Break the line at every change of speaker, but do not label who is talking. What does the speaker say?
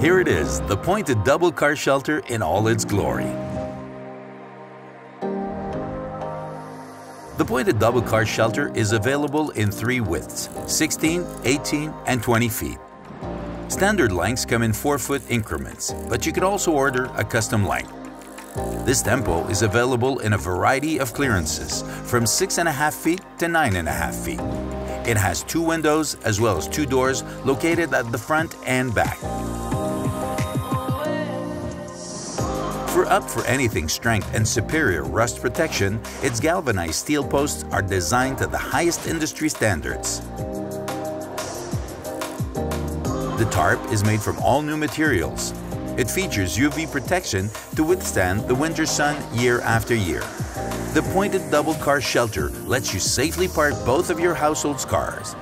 Here it is, the pointed double car shelter in all its glory. The pointed double car shelter is available in three widths, 16, 18, and 20 feet. Standard lengths come in 4-foot increments, but you can also order a custom length. This tempo is available in a variety of clearances, from 6.5 feet to 9.5 feet. It has two windows as well as two doors located at the front and back. For up for anything strength and superior rust protection, its galvanized steel posts are designed to the highest industry standards. The tarp is made from all new materials. It features UV protection to withstand the winter sun year after year. The pointed double car shelter lets you safely park both of your household's cars